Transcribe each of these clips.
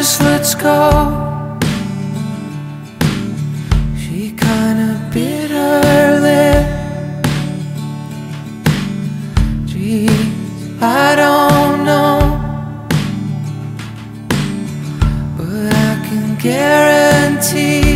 months go. She kinda bit her lip. Geez, I don't know. But I can guarantee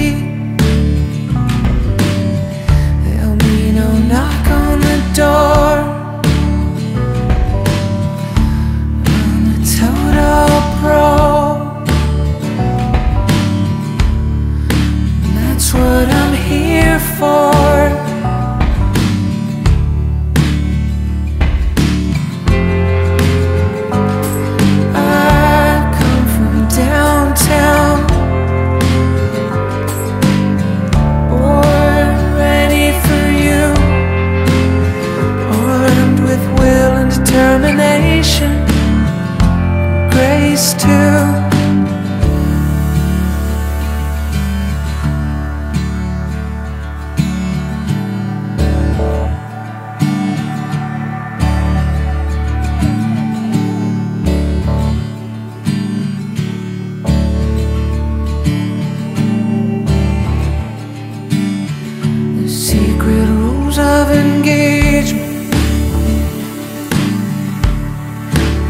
The secret rules of engagement.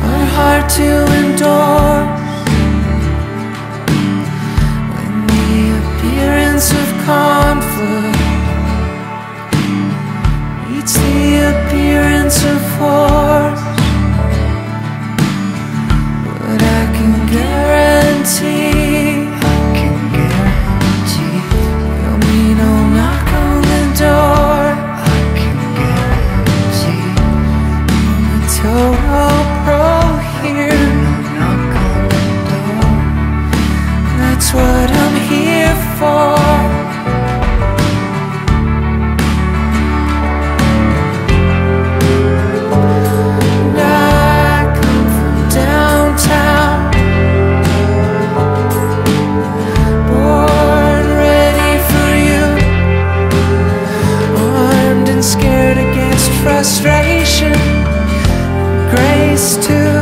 Are hard to meets the appearance of force. But I can guarantee. I can guarantee, There'll be no knock on the door. I can guarantee, I'm a pro here. no knock on the door. That's what I'm here for. frustration, grace to